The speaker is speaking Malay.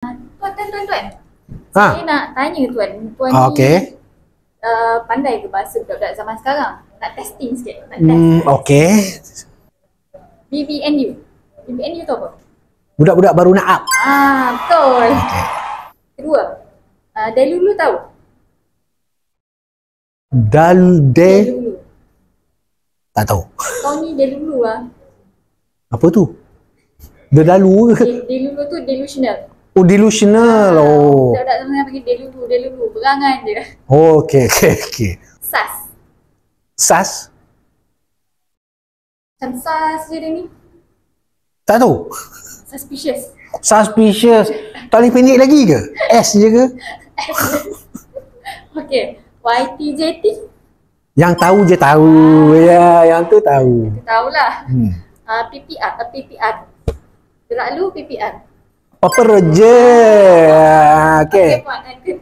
Tuan, tuan, tuan, tuan. Ha. Saya nak tanya tuan. Tuan Ah, ni okey. uh, pandai ke bahasa budak-budak zaman sekarang? Nak testing sikit. Nak test. Hmm, okey. BBNU. BBNU tu apa? Budak-budak baru nak up. Ah, betul. Kedua. Uh, Delulu tahu? Dal de Delulu. tak tahu. Kau ni Delulu lah. Apa tu? Dedalu ke? De- Delulu tu delusional. Oh, delusional. Oh. Budak-budak zaman panggil Delulu, Delulu. Berangan je. Oh, okey, okey, okey. SAS. Sas? Macam SAS je dia ni. Tak tahu. Suspicious. Suspicious. Paling pendek lagi ke? S je ke? Okay. YTJT. Yang tahu je tahu. Ya, yang tu tahu. Kita tahulah. Hmm. Uh, PPR. Uh, PPR. Gerak lu PPR. Apa reje? Okay. Okey. Dan